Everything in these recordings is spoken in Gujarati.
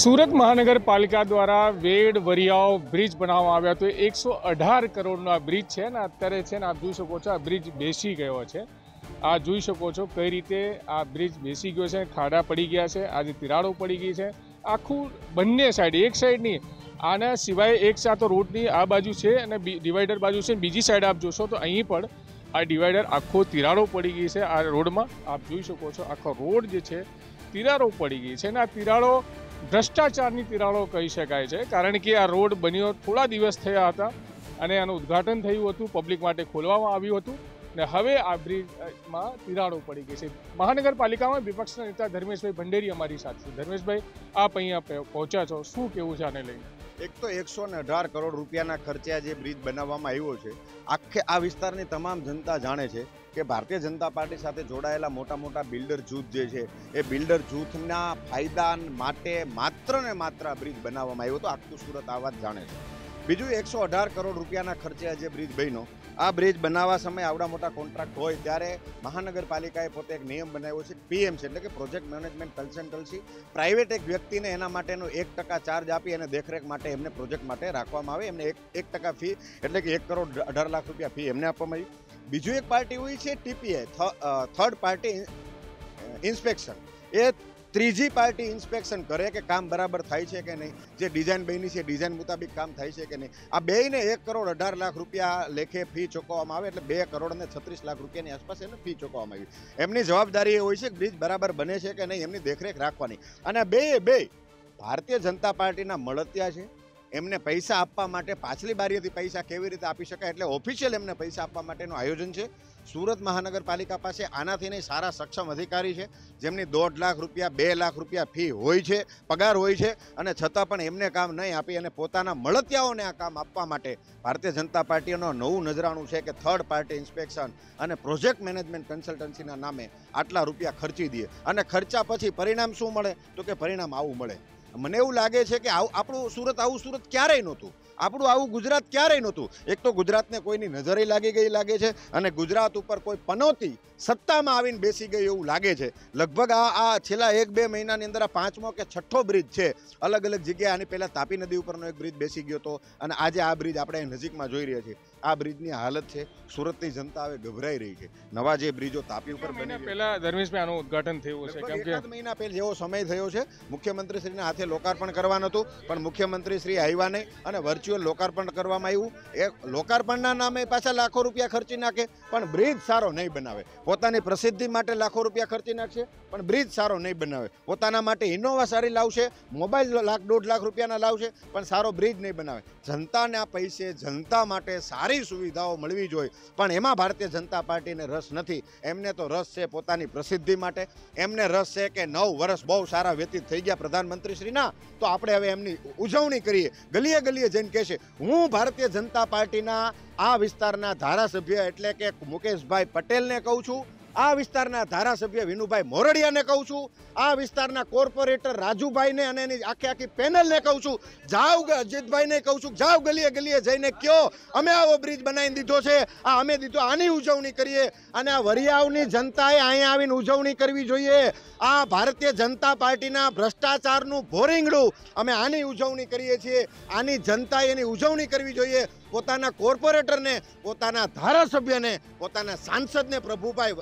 સુરત મહાનગરપાલિકા દ્વારા વેડ, વરિયાવ, બ્રિજ બનાવવામાં આવ્યો. હતો એકસો અઢાર કરોડનો આ બ્રિજ છે ને, અત્યારે છે ને, આપ જોઈ શકો છો આ બ્રિજ બેસી ગયો છે. આ જોઈ શકો છો કઈ રીતે આ બ્રિજ બેસી ગયો છે, ખાડા પડી ગયા છે, આજે તિરાડો પડી ગઈ છે. આખું બંને સાઈડ એક સાઈડ નહીં આના સિવાય એક સાથે રોડની આ બાજુ છે અને ડિવાઈડર બાજુ છે બીજી સાઈડ આપ જોશો તો અહીં પણ આ ડિવાઈડર આખો તિરાડો પડી ગઈ છે આ રોડમાં. આપ જોઈ શકો છો આખો રોડ જે છે, તિરાડો પડી ગઈ છે. અને આ તિરાડો ભ્રષ્ટાચારની તિરાડો કહી શકાય છે, કારણ કે આ રોડ બન્યો થોડા દિવસ થયા હતા અને આનું ઉદ્ઘાટન થયું હતું, પબ્લિક માટે ખોલવામાં આવ્યું હતું ને હવે આ બ્રિજમાં તિરાડો પડી ગઈ છે. મહાનગરપાલિકામાં વિપક્ષના નેતા ધર્મેશભાઈ ભંડેરી અમારી સાથે ધર્મેશભાઈ, આપ અહીંયા પહોંચ્યા છો, શું કેવું છે આને લઈને? એક તો એકસો ને અઢાર કરોડ રૂપિયાના ખર્ચે જે બ્રિજ બનાવવામાં આવ્યો છે. આખે આ વિસ્તારની તમામ જનતા જાણે છે કે ભારતીય જનતા પાર્ટી સાથે જોડાયેલા મોટા મોટા બિલ્ડર જૂથ જે છે, એ બિલ્ડર જૂથના ફાયદા માટે માત્ર ને માત્ર આ બ્રિજ બનાવવામાં આવ્યો હતો. આખું સુરત આ વાત જાણે છે. બીજું એકસો અઢાર કરોડ રૂપિયાના ખર્ચે આ જે બ્રિજ બન્યો. આ બ્રિજ બનાવવા સમયે આવડા મોટા કોન્ટ્રાક્ટ હોય ત્યારે મહાનગરપાલિકાએ પોતે એક નિયમ બનાવ્યો છે, પીએમ છે, એટલે કે પ્રોજેક્ટ મેનેજમેન્ટ કન્સલ્ટન્સી. પ્રાઇવેટ એક વ્યક્તિને એના માટેનો એક ટકા ચાર્જ આપી અને દેખરેખ માટે એમને પ્રોજેક્ટ માટે રાખવામાં આવે. એમને એક એક ટકા ફી, એટલે કે એક કરોડ અઢાર લાખ રૂપિયા ફી એમને આપવામાં આવી. બીજું એક પાર્ટી હોય છે ટીપીએ થર્ડ પાર્ટી ઇન્સ્પેક્શન એ ત્રીજી પાર્ટી ઇન્સ્પેક્શન કરે કે કામ બરાબર થાય છે કે નહીં, જે ડિઝાઇન બની છે ડિઝાઇન મુતાબિક કામ થાય છે કે નહીં. આ બેયને એક કરોડ અઢાર લાખ રૂપિયા લેખે ફી ચૂકવવામાં આવે એટલે બે કરોડ ને છત્રીસ લાખ રૂપિયાની આસપાસ એને ફી ચૂકવવામાં આવી. એમની જવાબદારી એ હોય છે કે બ્રિજ બરાબર બને છે કે નહીં, એમની દેખરેખ રાખવાની. અને બે બે ભારતીય જનતા પાર્ટીના મળતિયા છે. એમને પૈસા આપવા માટે પાછલી બારીએથી પૈસા કેવી રીતે આપી શકાય એટલે ઓફિશિયલ એમને પૈસા આપવા માટેનું આયોજન છે. સુરત મહાનગરપાલિકા પાસે આનાથી નહીં સારા સક્ષમ અધિકારી છે, જેમની દોઢ લાખ રૂપિયા, બે લાખ રૂપિયા ફી હોય છે, પગાર હોય છે, અને છતાં પણ એમને કામ નહીં આપી અને પોતાના મળતિયાઓને આ કામ આપવા માટે ભારતીય જનતા પાર્ટીનો નવું નજરાણું છે કે થર્ડ પાર્ટી ઇન્સ્પેક્શન અને પ્રોજેક્ટ મેનેજમેન્ટ કન્સલ્ટન્સીના નામે આટલા રૂપિયા ખર્ચી દઈએ. અને ખર્ચા પછી પરિણામ શું મળે? તો કે પરિણામ આવું મળે. મને એવું લાગે છે કે આપણું સુરત, આવું સુરત ક્યારેય નહોતું. આપણું આવું ગુજરાત ક્યારેય નહોતું. એક તો ગુજરાતને કોઈની નજરે લાગી ગઈ લાગે છે અને ગુજરાત ઉપર કોઈ પનોતી સત્તામાં આવીને બેસી ગઈ એવું લાગે છે. લગભગ આ આ છેલ્લા એક બે મહિનાની અંદર આ પાંચમો કે છઠ્ઠો બ્રિજ છે, અલગ અલગ જગ્યાએ આની પહેલાં તાપી નદી ઉપરનો એક બ્રિજ બેસી ગયો હતો અને આજે આ બ્રિજ આપણે નજીકમાં જોઈ રહ્યા છીએ. આ બ્રિજની હાલત છે. સુરતની જનતા હવે ગભરાઈ રહી છે. નવા જે બ્રિજો તાપી ઉપર બની. પહેલા ધર્મેશભાઈ આનું ઉદઘાટન થયું છે કેમ કે મહિના પહેલા જેવો સમય થયો છે. મુખ્યમંત્રી શ્રીના હાથે લોકાર્પણ કરવાનું હતું પણ મુખ્યમંત્રીશ્રી આવ્યા નહીં અને વર્ચ્યુઅલ લોકાર્પણ કરવામાં આવ્યું. એ લોકાર્પણના નામે પાછા લાખો રૂપિયા ખર્ચી નાખે પણ બ્રિજ સારો નહીં બનાવે. પોતાની પ્રસિદ્ધિ માટે લાખો રૂપિયા ખર્ચી નાખશે પણ બ્રિજ સારો નહીં બનાવે. પોતાના માટે ઇનોવા સારી લાવશે મોબાઈલ લાખ દોઢ લાખ રૂપિયાના લાવશે પણ સારો બ્રિજ નહીં બનાવે. જનતાના પૈસે જનતા માટે સારી સુવિધાઓ મળવી જોઈએ. પણ એમાં ભારતીય જનતા પાર્ટીને રસ નથી. એમને તો રસ છે પોતાની પ્રસિદ્ધિ માટે. એમને રસ છે કે નવ વર્ષ બહુ સારા વ્યતીત થઈ ગયા પ્રધાનમંત્રીશ્રીના. તો આપણે હવે એમની ઉજવણી કરીએ. ગલીએ ગલીએ જઈને કહેશે, હું ભારતીય જનતા પાર્ટીના આ વિસ્તારના ધારાસભ્ય એટલે કે મુકેશભાઈ પટેલને કહું છું. આ વિસ્તારના ધારાસભ્ય વિનુભાઈ મોરડિયાને કહું છું. આ વિસ્તારના કોર્પોરેટર રાજુભાઈને અને એની આખી આખી પેનલને કહું છું. જાવ અજીતભાઈને કહું છું, જાવ ગલીએ ગલીએ જઈને કયો. અમે આવો બ્રિજ બનાવી દીધો છે. આ અમે દીધો, આની ઉજવણી કરીએ. અને આ વરિયાવની જનતાએ અહીંયા આવીને ઉજવણી કરવી જોઈએ. આ ભારતીય જનતા પાર્ટીના ભ્રષ્ટાચારનું ભોરિંગડું. અમે આની ઉજવણી કરીએ છીએ. આની જનતાએ એની ઉજવણી કરવી જોઈએ. પોતાના કોર્પોરેટરને, પોતાના ધારાસભ્યને, પોતાના સાંસદને પ્રભુભાઈ,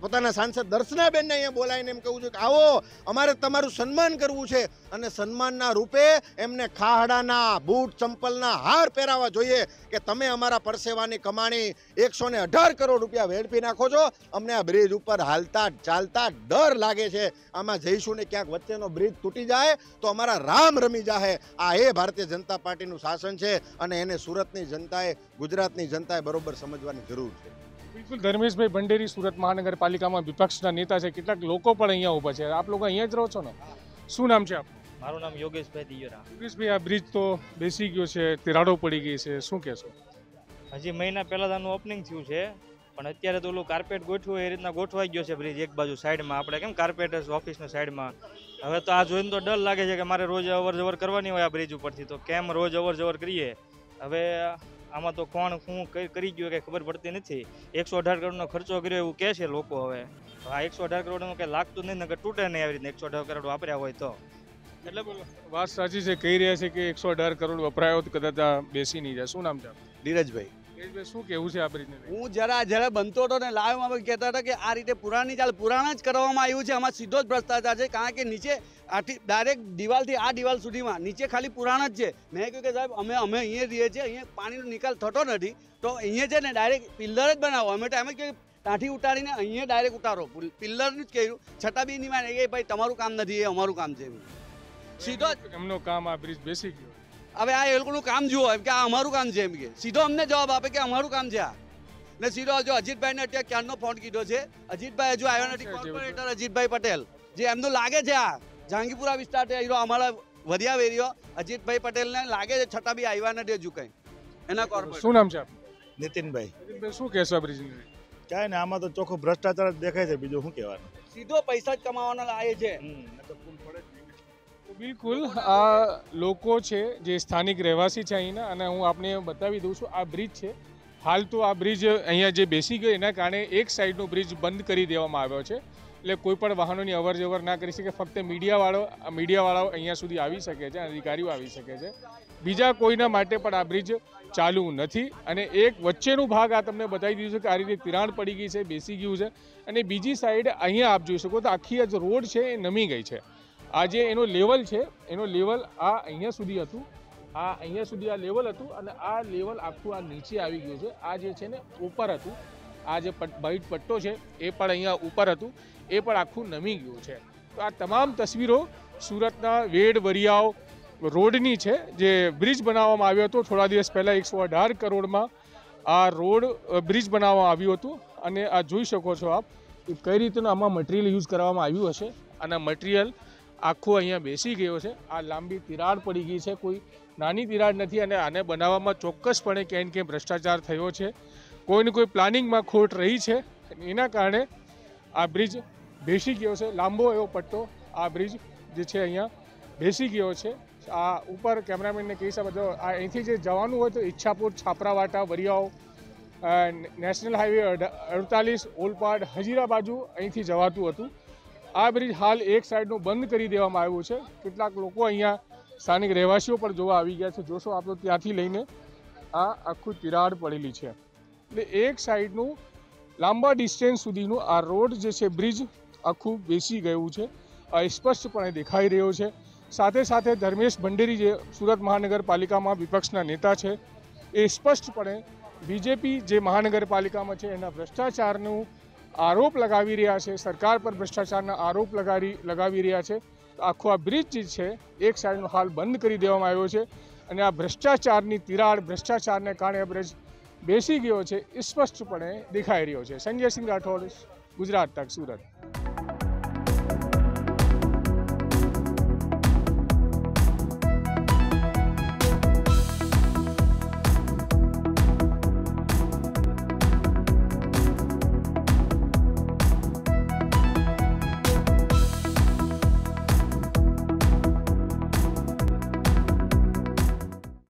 પોતાના સાંસદ દર્શનાબેનને અહીંયા બોલાવીને એમ કહું છું કે આવો, અમારે તમારું સન્માન કરવું છે. અને સન્માનના રૂપે એમને ખાહડાના, બૂટ ચંપલના હાર પહેરાવા જોઈએ કે તમે અમારા પરસેવાની કમાણી એકસો ને અઢાર કરોડ રૂપિયા વેડફી નાખો છો. અમને આ બ્રિજ ઉપર હાલતા ચાલતા ડર લાગે છે. આમાં જઈશું ને ક્યાંક વચ્ચેનો બ્રિજ તૂટી જાય તો અમારા રામ રમી જાહે. આ એ ભારતીય જનતા પાર્ટીનું શાસન છે અને એને સુરતની જનતાએ ગુજરાતની જનતાએ બરોબર સમજવાની જરૂર છે. બિલકુલ ધર્મેશભાઈ ભંડેરી સુરત મહાનગરપાલિકામાં વિપક્ષના નેતા છે. કેટલાક લોકો પણ અહીંયા ઊભા છે. આપ લોકો અહીંયા જ રહો છો ને? શું નામ છે આપનું? મારું નામ યોગેશભાઈ દિયોરા. યોગેશભાઈ આ બ્રિજ તો બેસી ગયો છે તિરાડો પડી ગઈ છે. શું કહેશો? હજી મહિના પહેલાં આનું ઓપનિંગ થયું છે પણ અત્યારે તો ઓલું કાર્પેટ ગોઠવું એ રીતના ગોઠવાઈ ગયો છે બ્રિજ એક બાજુ સાઈડમાં આપણે કેમ કાર્પેટ ઓફિસની સાઈડમાં હવે તો આ જોઈને તો ડર લાગે છે કે મારે રોજ અવર જવર કરવાની હોય આ બ્રિજ ઉપરથી. તો કેમ રોજ અવર જવર કરીએ? હવે આમાં તો કોણ શું કઈ કરી ગયું કંઈ ખબર પડતી નથી. એકસો અઢાર કરોડનો ખર્ચો કર્યો એવું કહે છે લોકો હવે. આ એકસો અઢાર કરોડનું કંઈ લાગતું નહીં નગર તૂટે નહીં આવી રીતે એકસો અઢાર કરોડ વાપર્યા હોય તો. એટલે વાત સાચી છે કહી રહ્યા છે કે એકસો અઢાર કરોડ વપરાયો તો કદાચ આ બેસી નહીં જાય. શું નામ છે ધીરજભાઈ. તેજભાઈ, શું કેવું છે આ બ્રિજને હું જરા જ્યારે બનતો હતો ને પણ કહેતા હતા કે આ રીતે પુરાણી ચાલ પુરાણા જ કરવામાં આવ્યું છે. આમાં સીધો જ ભ્રષ્ટાચાર છે. કારણ કે નીચે આથી ડાયરેક્ટ દિવાલથી આ દિવાલ સુધીમાં નીચે ખાલી પુરાણ જ છે. મેં કહ્યું કે સાહેબ અમે અમે અહીંયા રહીએ છીએ અહીંયા પાણીનો નિકાલ થતો નથી. તો અહીંયા છે ને ડાયરેક્ટ પિલ્લર જ બનાવો. અમે તો એમ જ કહ્યું ત્યાંથી ઉતારીને અહીંયા ડાયરેક્ટ ઉતારો. પિલ્લરનું જ કહ્યું. છતાં બી નહીં માને એ ભાઈ તમારું કામ નથી એ અમારું કામ છે. સીધો જ એમનો કામ આ બ્રિજ બેસી ગયો. હવે આ એ લોકોનું કામ જુઓ એમ કે આ અમારું કામ છે એમ કે. સીધો અમને જવાબ આપે કે અમારું કામ છે આ. ને સીધો જો અજીતભાઈને અત્યારે ક્યારનો ફોન કીધો છે? અજીતભાઈ હજુ આવ્યો નથી કોર્પોરેટર અજીતભાઈ પટેલ. જે એમનું લાગે છે આ. જહાંગીપુરા વિસ્તાર અમારા વરિયા વેરીઓ. અજીતભાઈ પટેલને લાગે છે છતાં બી આવ્યા નથી હજુ કંઈ. એના કોર્પોરેટર શું નામ છે આપનું? નીતિનભાઈ. નીતિનભાઈ, શું કહેશો આ કાંઈ ને આમાં તો ચોખ્ખો ભ્રષ્ટાચાર જ દેખાય છે બીજું શું કહેવાનું? સીધો પૈસા જ કમાવાના લાગે છે. તો બિલકુલ. આ લોકો છે, જે સ્થાનિક રહેવાસી છે અહીંના, અને હું આપને બતાવી દઉં છું, આ બ્રિજ છે. હાલ તો આ બ્રિજ અહીંયા જે બેસી ગયો, એના કારણે એક સાઈડનો બ્રિજ બંધ કરી દેવામાં આવ્યો છે. એટલે કોઈ પણ વાહનોની અવર જવર ના કરી શકે, ફક્ત મીડિયાવાળો મીડિયાવાળાઓ અહીંયા સુધી આવી શકે છે, અધિકારીઓ આવી શકે છે. બીજા કોઈના માટે પણ આ બ્રિજ ચાલુ નથી, અને એક વચ્ચેનું ભાગ આ તમને બતાવી દીધું છે કે આ રીતે તિરાણ પડી ગઈ છે, બેસી ગયું છે. અને બીજી સાઈડ અહીંયા આપ જોઈ શકો તો આખી આ જે રોડ છે એ નમી ગઈ છે. આ જે એનો લેવલ છે, એનો લેવલ આ અહીંયા સુધી હતું. આ અહીંયા સુધી આ લેવલ હતું અને આ લેવલ આખું આ નીચે આવી ગયું છે. આ જે છે ને, ઉપર હતું. આ જે વ્હાઈટ પટ્ટો છે, એ પણ અહીંયા ઉપર હતું. એ પણ આખું નમી ગયું છે. તો આ તમામ તસવીરો સુરતના વેડ વરિયાઓ રોડની છે, જે બ્રિજ બનાવવામાં આવ્યો હતો થોડા દિવસ પહેલાં એકસો અઢાર કરોડમાં. આ રોડ બ્રિજ બનાવવામાં આવ્યું હતું અને આ જોઈ શકો છો આપ કઈ રીતનું આમાં મટીરિયલ યુઝ કરવામાં આવ્યું હશે. અને મટીરિયલ આખો અહીંયા બેસી ગયો છે. આ લાંબી તિરાડ પડી ગઈ છે. કોઈ નાની તિરાડ નથી અને આને બનાવવામાં ચોક્કસપણે ક્યાંય ક્યાંય ભ્રષ્ટાચાર થયો છે. કોઈને કોઈ પ્લાનિંગમાં ખોટ રહી છે. એના કારણે આ બ્રિજ બેસી ગયો છે. લાંબો એવો પટ્ટો આ બ્રિજ જે છે અહીંયા બેસી ગયો છે. આ ઉપર કેમેરામેનને કહી શકો જો આ અહીંથી જે જવાનું હોય તો ઈચ્છાપુર, છાપરાવાટા વરિયાઓ નેશનલ હાઈવે અડતાલીસ, ઓલપાડ, હજીરા બાજુ અહીંથી જવાતું હતું. આ બ્રિજ હાલ એક સાઈડનું બંધ કરી દેવામાં આવ્યું છે. કેટલાક લોકો અહીંયા સ્થાનિક રહેવાસીઓ પણ જોવા આવી ગયા છે. જોશો આપણે ત્યાંથી લઈને આ આખું તિરાડ પડેલી છે. એટલે એક સાઈડનું લાંબા ડિસ્ટન્સ સુધીનું આ રોડ જે છે, બ્રિજ આખું બેસી ગયું છે. સ્પષ્ટપણે દેખાઈ રહ્યો છે. સાથે સાથે ધર્મેશ ભંડેરી જે સુરત મહાનગરપાલિકામાં વિપક્ષના નેતા છે, એ સ્પષ્ટપણે બીજેપી જે મહાનગરપાલિકામાં છે, એના ભ્રષ્ટાચારનું આરોપ લગાવી રહ્યા છે, સરકાર પર ભ્રષ્ટાચારના આરોપ લગાવી લગાવી રહ્યા છે. તો આખો આ બ્રિજ જે છે, એક સાઈડનો હાલ બંધ કરી દેવામાં આવ્યો છે અને આ ભ્રષ્ટાચારની તિરાડ, ભ્રષ્ટાચારને કારણે આ બ્રિજ બેસી ગયો છે, એ સ્પષ્ટપણે દેખાઈ રહ્યો છે. સંજય સિંહ રાઠોડ, ગુજરાત તક, સુરત.